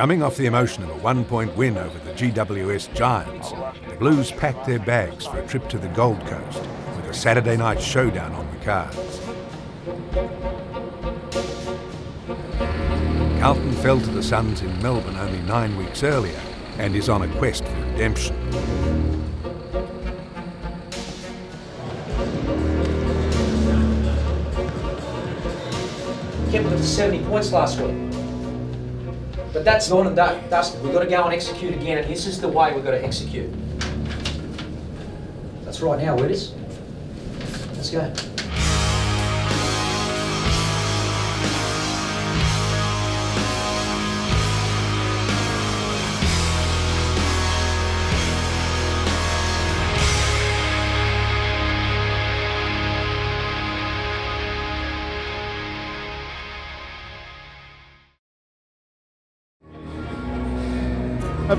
Coming off the emotion of a one-point win over the GWS Giants, the Blues packed their bags for a trip to the Gold Coast with a Saturday night showdown on the cards. Carlton fell to the Suns in Melbourne only nine weeks earlier and is on a quest for redemption. kept it to 70 points last week. But that's gone and dusted. We've got to go and execute again, and this is the way we've got to execute. That's right now, Wheaties. Let's go.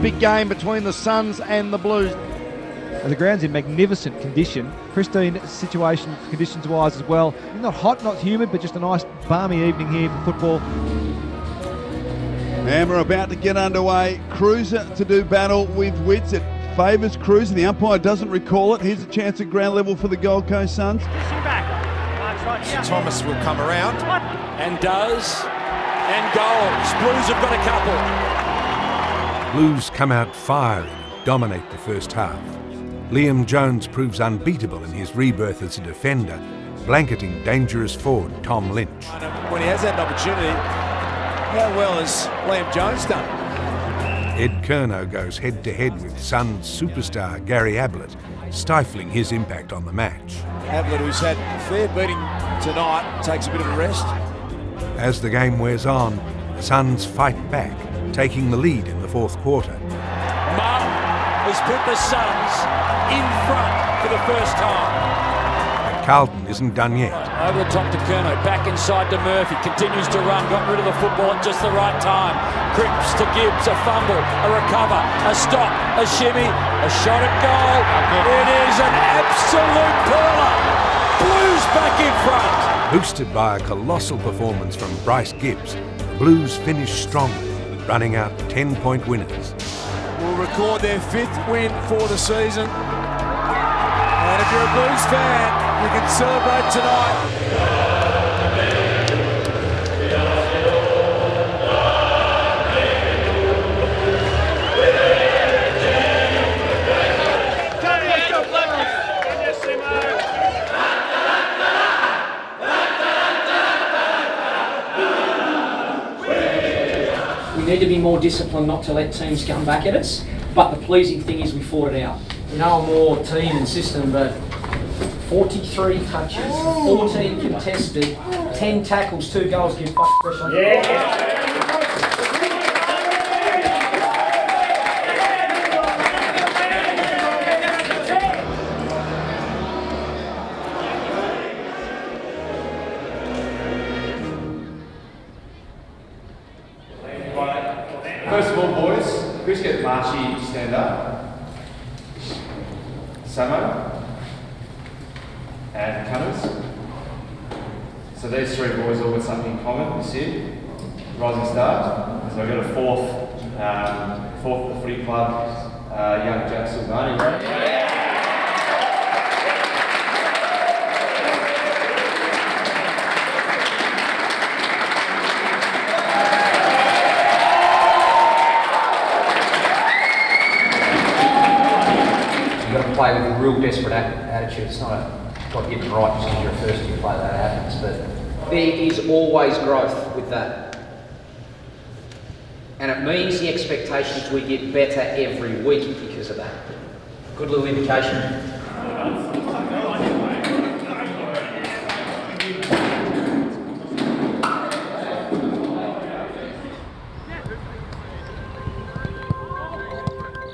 Big game between the Suns and the Blues. The ground's in magnificent condition, pristine situation conditions wise as well. Not hot, not humid, but just a nice balmy evening here for football. And we're about to get underway. Kreuzer to do battle with Witts. It favours Kreuzer. The umpire doesn't recall it. Here's a chance at ground level for the Gold Coast Suns. Thomas will come around and does and goals. Blues have got a couple. Blues come out firing and dominate the first half. Liam Jones proves unbeatable in his rebirth as a defender, blanketing dangerous forward Tom Lynch. Uh, when he has that opportunity, how well has Liam Jones done? Ed Curnow goes head to head with Suns superstar Gary Ablett, stifling his impact on the match. Ablett, who's had a fair beating tonight, takes a bit of a rest. As the game wears on, the Suns fight back, taking the lead in the fourth quarter. Martin has put the Suns in front for the first time. But Carlton isn't done yet. Over the top to Curnow, back inside to Murphy, continues to run, got rid of the football at just the right time. Cripps to Gibbs, a fumble, a recover, a stop, a shimmy, a shot at goal. It is an absolute pearler. Blues back in front. Boosted by a colossal performance from Bryce Gibbs, the Blues finish strongly running out 10 point winners. Will record their fifth win for the season. And if you're a Blues fan, you can celebrate tonight. Need to be more disciplined not to let teams come back at us. But the pleasing thing is we fought it out. We know I'm more team and system, but 43 touches, 14 contested, 10 tackles, 2 goals, give on yeah. Year. Rising Stars. So I've got a fourth, um, fourth of the footy club, uh, young Jack Silvagni. Right? play with a real desperate attitude. It's not a to it right just because you're a first year player that happens. But there is always growth with that. And it means the expectations we get better every week because of that. Good little indication.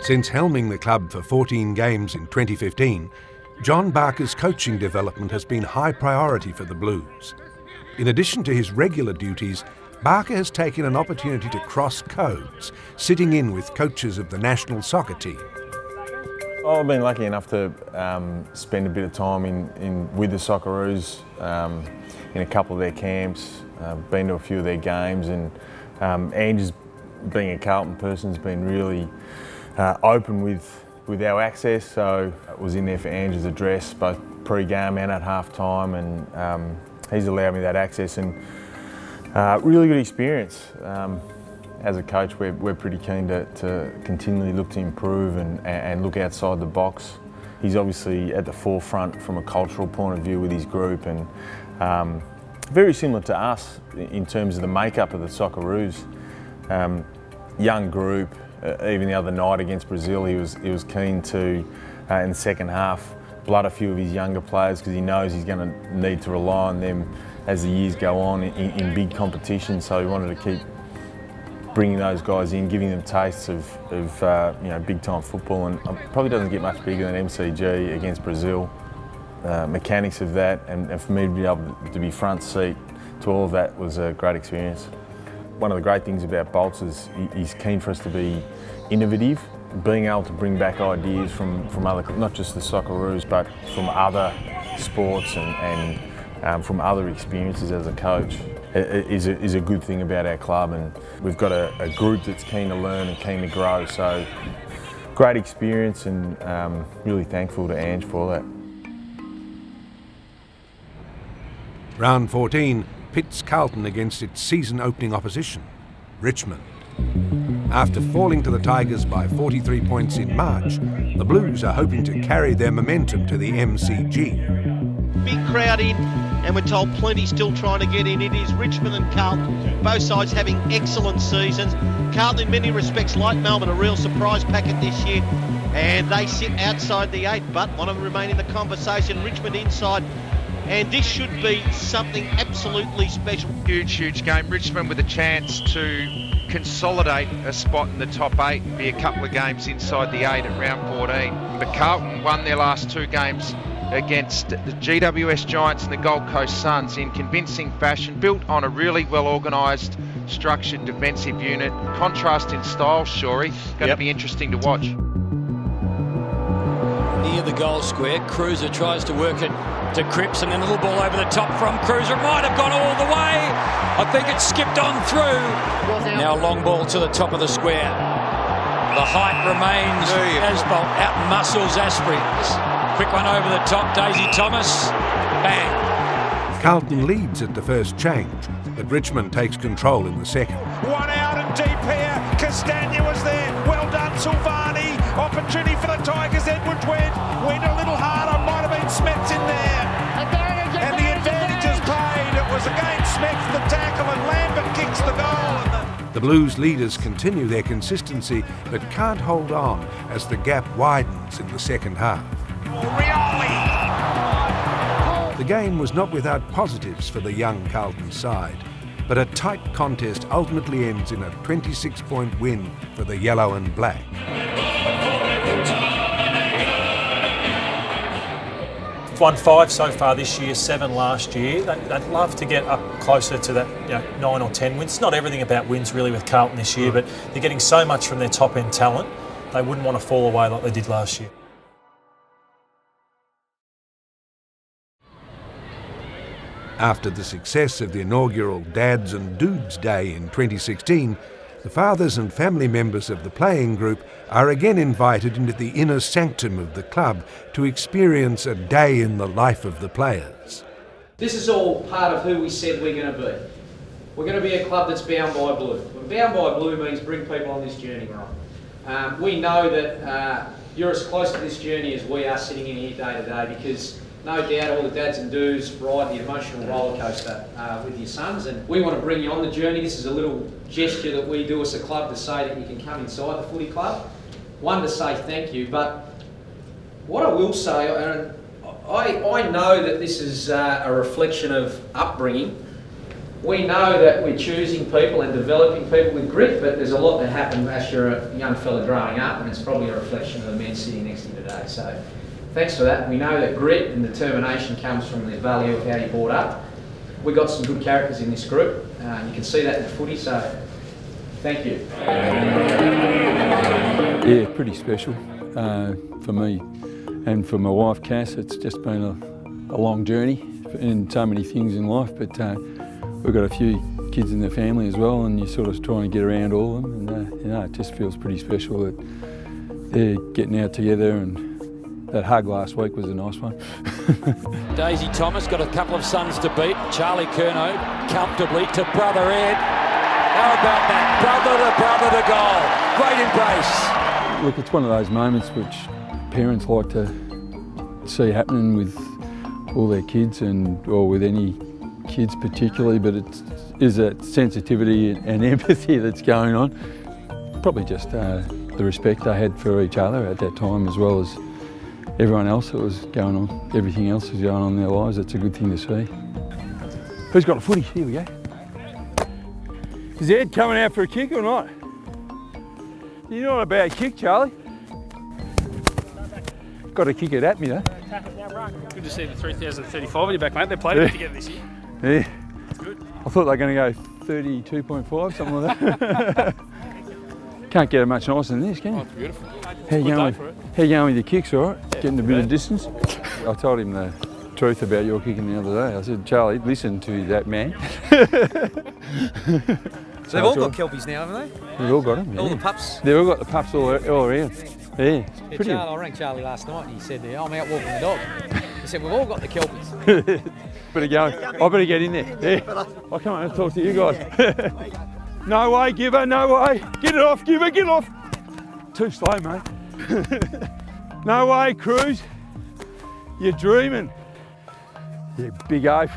Since helming the club for 14 games in 2015, John Barker's coaching development has been high priority for the Blues. In addition to his regular duties, Barker has taken an opportunity to cross codes, sitting in with coaches of the national soccer team. I've been lucky enough to um, spend a bit of time in, in with the Socceroos um, in a couple of their camps, been to a few of their games, and um, Ange's being a Carlton person, has been really uh, open with with our access. So I was in there for Andrew's address, both pre-game and at half time, and um, he's allowed me that access and uh, really good experience. Um, as a coach, we're, we're pretty keen to, to continually look to improve and, and look outside the box. He's obviously at the forefront from a cultural point of view with his group and um, very similar to us in terms of the makeup of the Socceroos. Um, young group, uh, even the other night against Brazil, he was, he was keen to, uh, in the second half, blood a few of his younger players because he knows he's going to need to rely on them as the years go on in, in big competitions. So he wanted to keep bringing those guys in, giving them tastes of, of uh, you know big time football, and um, probably doesn't get much bigger than MCG against Brazil. Uh, mechanics of that, and, and, for me to be able to be front seat to all of that was a great experience. One of the great things about Bolts is he's keen for us to be innovative, being able to bring back ideas from, from other, not just the Socceroos, but from other sports and, and um, from other experiences as a coach is a, is a good thing about our club and we've got a, a, group that's keen to learn and keen to grow so great experience and um, really thankful to Ange for that. Round 14 pits Carlton against its season opening opposition, Richmond. After falling to the Tigers by 43 points in March, the Blues are hoping to carry their momentum to the MCG. Big crowd in, and we're told plenty still trying to get in. It is Richmond and Carlton, both sides having excellent seasons. Carlton, in many respects, like Melbourne, a real surprise packet this year, and they sit outside the eight, but want to remain in the conversation. Richmond inside. And this should be something absolutely special. Huge, huge game. Richmond with a chance to consolidate a spot in the top eight, and be a couple of games inside the eight at round 14. But Carlton won their last two games against the GWS Giants and the Gold Coast Suns in convincing fashion, built on a really well organised, structured defensive unit. Contrast in style, Shorey, going yep. to be interesting to watch. Near the goal square, Kreuzer tries to work it to Cripps and then a little ball over the top from Kreuzer. It might have gone all the way. I think it skipped on through. Now long ball to the top of the square. The height remains. Casboult out muscles Astbury. Quick one over the top, Daisy Thomas. Bang. Carlton leads at the first change, but Richmond takes control in the second. One out and deep here. Castagna was there. Well done, Silvagni. Opportunity for the Tigers. Edwards went. Went a little harder. Might have been Smets in there. Advantage, and the advantage is paid. It was against Smets the tackle and Lambert kicks the goal. The Blues leaders continue their consistency but can't hold on as the gap widens in the second half. The game was not without positives for the young Carlton side, but a tight contest ultimately ends in a 26 point win for the yellow and black. Won five so far this year, seven last year. They'd love to get up closer to that you know, nine or ten wins. It's not everything about wins really with Carlton this year, mm. but they're getting so much from their top end talent. They wouldn't want to fall away like they did last year. After the success of the inaugural Dads and Dudes Day in 2016, the fathers and family members of the playing group are again invited into the inner sanctum of the club to experience a day in the life of the players. This is all part of who we said we're going to be. We're going to be a club that's bound by blue. bound by blue means bring people on this journey, right? Um, we know that uh, you're as close to this journey as we are sitting in here day to day because no doubt all the dads and doos ride the emotional roller coaster uh, with your sons, and we want to bring you on the journey. This is a little gesture that we do as a club to say that you can come inside the footy club. One to say thank you, but what I will say, and I, I know that this is uh, a reflection of upbringing. We know that we're choosing people and developing people with grit, but there's a lot that happened as you're a young fella growing up, and it's probably a reflection of the men sitting next to you today. So thanks for that. We know that grit and determination comes from the value of how you brought up. We've got some good characters in this group. Uh, you can see that in the footy, so thank you. Yeah, pretty special uh, for me and for my wife Cass. It's just been a, a long journey in so many things in life, but uh, we've got a few kids in the family as well, and you're sort of trying to get around all of them, and uh, you know, it just feels pretty special that they're getting out together and that hug last week was a nice one. Daisy Thomas got a couple of sons to beat. Charlie Curnow comfortably to brother Ed. How about that? Brother to brother to goal. Great embrace. Look, it's one of those moments which parents like to see happening with all their kids and or with any kids particularly, but it is that sensitivity and empathy that's going on. Probably just uh, the respect they had for each other at that time as well as everyone else that was going on, everything else was going on in their lives. It's a good thing to see. Who's got a footy? Here we go. Is Ed coming out for a kick or not? You're not a bad kick, Charlie. Got to kick it at me though. Good to see the 3035 on your back, mate. They played it together this year. Yeah. good. I thought they were going to go 32.5, something like that. Can't get it much nicer than this, can you? Oh, it's beautiful. How you, going with, how you going with your kicks, all right? Yeah, Getting a bit of distance? I told him the truth about your kicking the other day. I said, Charlie, listen to that man. so they've all got Kelpies now, haven't they? They've all got them, yeah. All the pups? They've all got the pups all, all around. Yeah, yeah Charlie, I rang Charlie last night and he said, I'm out walking the dog. He said, we've all got the Kelpies. better go. I better get in there. Yeah. I come and talk to you guys. no way, Giver, no way. Get it off, Giver, get off. Too slow, mate. no way, Cruz. You're dreaming. You big oaf.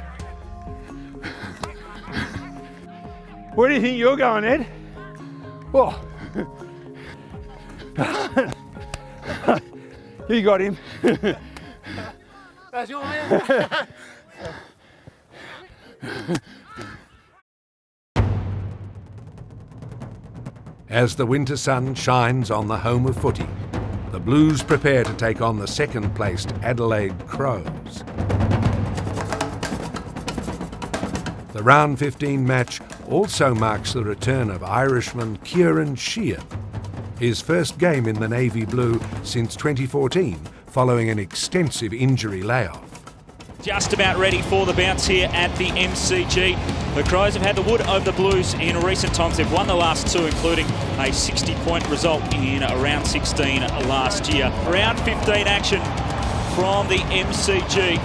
Where do you think you're going, Ed? Oh. you got him. That's your man. As the winter sun shines on the home of footy, the Blues prepare to take on the second placed Adelaide Crows. The round 15 match also marks the return of Irishman Ciaran Sheehan, his first game in the navy blue since 2014 following an extensive injury layoff. Just about ready for the bounce here at the MCG. The Crows have had the wood over the Blues in recent times. They've won the last two, including a 60-point result in round 16 last year. Round 15 action from the MCG.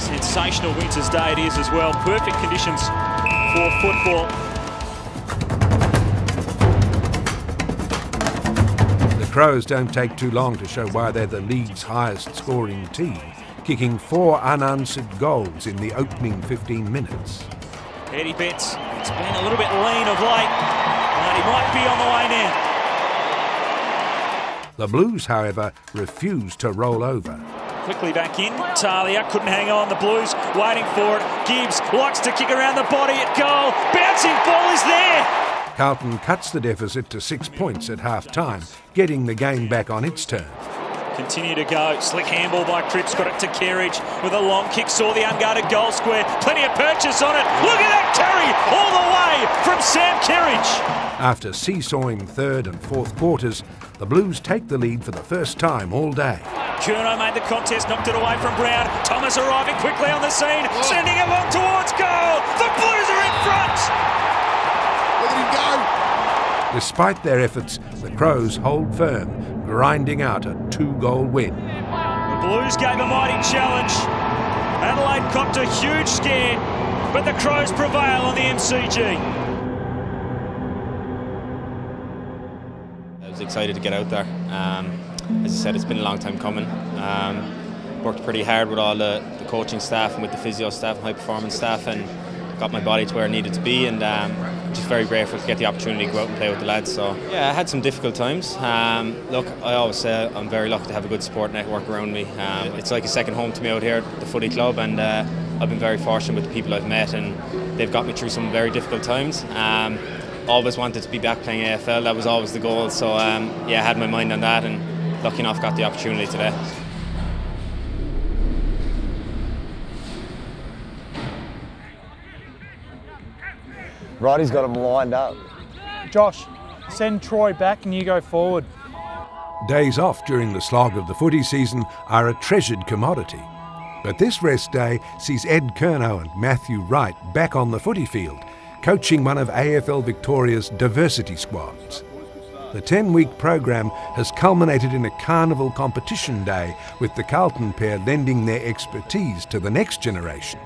Sensational winter's day it is as well. Perfect conditions for football. The Crows don't take too long to show why they're the league's highest scoring team kicking four unanswered goals in the opening 15 minutes. Eddie Betts, it's been a little bit lean of late, and he might be on the way now. The Blues, however, refused to roll over. Quickly back in, Talia couldn't hang on, the Blues waiting for it. Gibbs likes to kick around the body at goal, bouncing ball is there! Carlton cuts the deficit to six points at half time, getting the game back on its turn. Continue to go. Slick handball by Cripps. Got it to Kerridge with a long kick. Saw the unguarded goal square. Plenty of purchase on it. Look at that carry all the way from Sam Kerridge. After seesawing third and fourth quarters, the Blues take the lead for the first time all day. Curnow made the contest, knocked it away from Brown. Thomas arriving quickly on the scene, oh. sending it long towards goal. The Blues are in front. Look at him go. Despite their efforts, the Crows hold firm grinding out a two-goal win. The Blues gave a mighty challenge. Adelaide copped a huge scare, but the Crows prevail on the MCG. I was excited to get out there. Um, as I said, it's been a long time coming. Um, worked pretty hard with all the, the, coaching staff and with the physio staff and high performance staff and got my body to where it needed to be and um, just very grateful to get the opportunity to go out and play with the lads. So yeah, I had some difficult times. Um, look, I always say I'm very lucky to have a good support network around me. Um, it's like a second home to me out here at the footy club, and uh, I've been very fortunate with the people I've met, and they've got me through some very difficult times. Um, always wanted to be back playing AFL. That was always the goal. So um, yeah, I had my mind on that, and lucky enough got the opportunity today. Roddy's got them lined up. Josh, send Troy back and you go forward. Days off during the slog of the footy season are a treasured commodity. But this rest day sees Ed Curnow and Matthew Wright back on the footy field coaching one of AFL Victoria's diversity squads. The 10 week program has culminated in a carnival competition day with the Carlton pair lending their expertise to the next generation.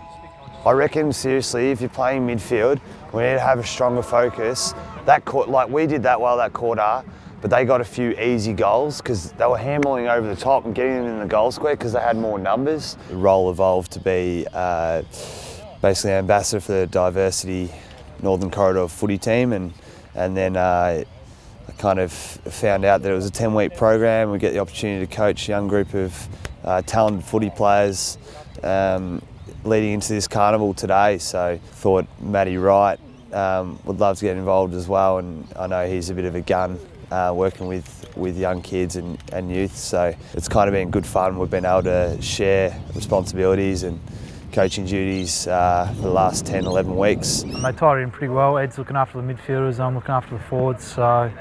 I reckon seriously, if you're playing midfield, we need to have a stronger focus. That court, like we did that well that quarter, but they got a few easy goals because they were handballing over the top and getting them in the goal square because they had more numbers. The role evolved to be uh, basically ambassador for the diversity Northern Corridor footy team, and and then. Uh, I kind of found out that it was a 10 week program. We get the opportunity to coach a young group of uh, talented footy players um, leading into this carnival today. So thought Matty Wright um, would love to get involved as well, and I know he's a bit of a gun uh, working with, with young kids and, and youth. So it's kind of been good fun. We've been able to share responsibilities and coaching duties uh, for the last 10, 11 weeks. They tied it in pretty well. Ed's looking after the midfielders, I'm looking after the forwards. So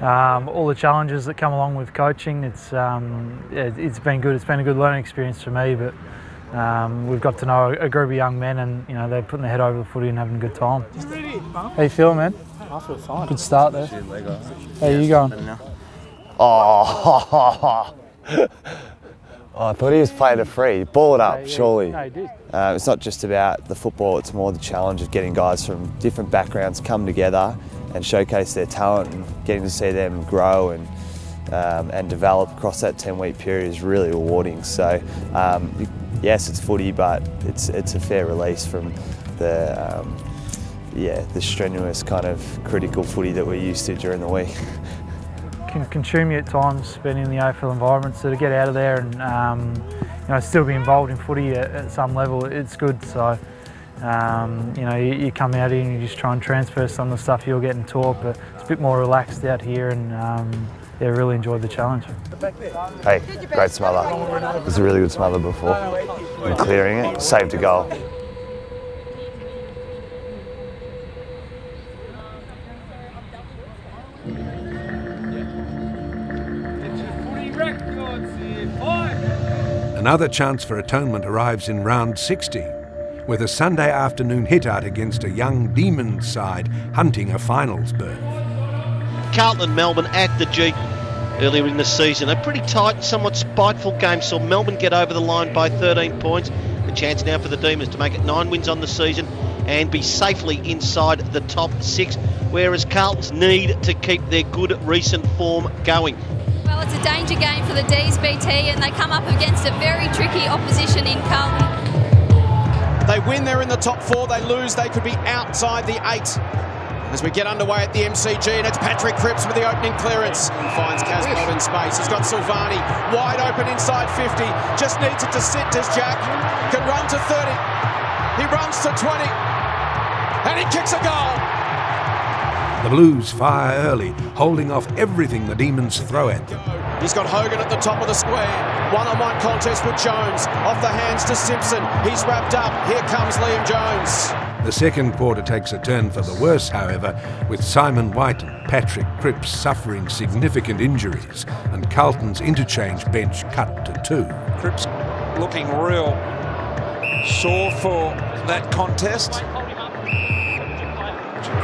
um, all the challenges that come along with coaching, it's um, it's been good. It's been a good learning experience for me, but um, we've got to know a group of young men, and you know they're putting their head over the footy and having a good time. How you feeling, man? I feel fine. Good start there. How you going? Oh, Oh, I thought he was playing a free. Ball it up, Yeah, yeah. surely. No, he did. Uh, it's not just about the football, it's more the challenge of getting guys from different backgrounds come together and showcase their talent and getting to see them grow and um, and develop across that 10 week period is really rewarding. So, um, yes, it's footy, but it's, it's a fair release from the, um, yeah, the strenuous kind of critical footy that we're used to during the week. can consume you at times spending in the AFL environment. So to get out of there and um, you know still be involved in footy at, at some level, it's good. So um, you know you, you come out here and you just try and transfer some of the stuff you're getting taught, but it's a bit more relaxed out here and. Yeah, really enjoyed the challenge. Hey, great smother. It was a really good smother before. And clearing it, saved a goal. Another chance for atonement arrives in round 60, with a Sunday afternoon hit out against a young Demons side hunting a finals berth. Carlton and Melbourne at the G earlier in the season. A pretty tight, somewhat spiteful game saw Melbourne get over the line by 13 points. A chance now for the Demons to make it nine wins on the season and be safely inside the top six, whereas Carlton's need to keep their good recent form going. Well, it's a danger game for the DSBT, and they come up against a very tricky opposition in Carlton. They win, they're in the top four. They lose, they could be outside the eight. As we get underway at the MCG, and it's Patrick Cripps with the opening clearance. He finds Casboult in space. He's got Silvagni wide open inside 50. Just needs it to sit. Does Jack can run to 30. He runs to 20. And he kicks a goal. The Blues fire early, holding off everything the Demons throw at them. He's got Hogan at the top of the square. One-on-one contest with Jones. Off the hands to Simpson. He's wrapped up. Here comes Liam Jones. The second quarter takes a turn for the worse, however, with Simon White and Patrick Cripps suffering significant injuries and Carlton's interchange bench cut to two. Cripps looking real sore for that contest.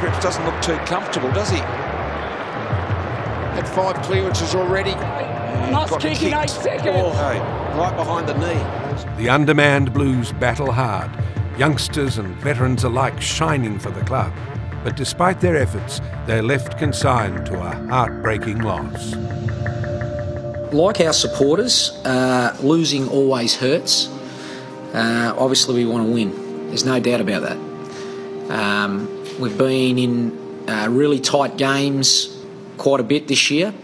Cripps doesn't look too comfortable, does he? Had five clearances already. Must Got kick in eight seconds. Oh, hey, right behind the knee. The undermanned Blues battle hard, youngsters and veterans alike shining for the club. But despite their efforts, they're left consigned to a heartbreaking loss. like our supporters, uh, losing always hurts. Uh, obviously, we want to win. There's no doubt about that. Um, we've been in uh, really tight games quite a bit this year.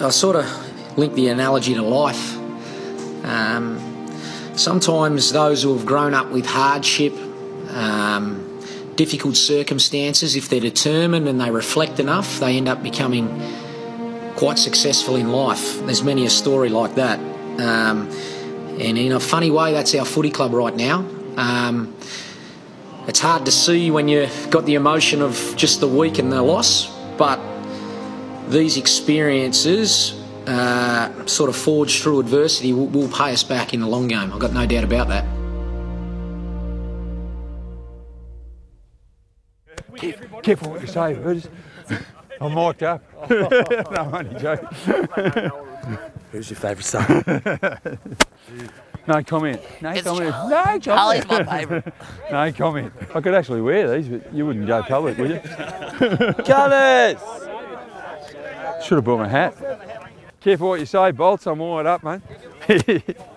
I sort of link the analogy to life. Um, sometimes those who have grown up with hardship, um, difficult circumstances, if they're determined and they reflect enough, they end up becoming quite successful in life. There's many a story like that. Um, and in a funny way, that's our footy club right now. Um, it's hard to see when you've got the emotion of just the week and the loss, but these experiences, uh, sort of forged through adversity, will, will pay us back in the long game. I've got no doubt about that. Careful, careful what you say, Burgess. I'm mic'd up. no, I'm only joking. Who's your favourite son? no comment. No It's comment. Charlie. No comment. Charlie's my favourite. no comment. I could actually wear these, but you wouldn't go public, would you? Colours! Should have brought my hat. Careful what you say, Bolts. I'm wired up, mate.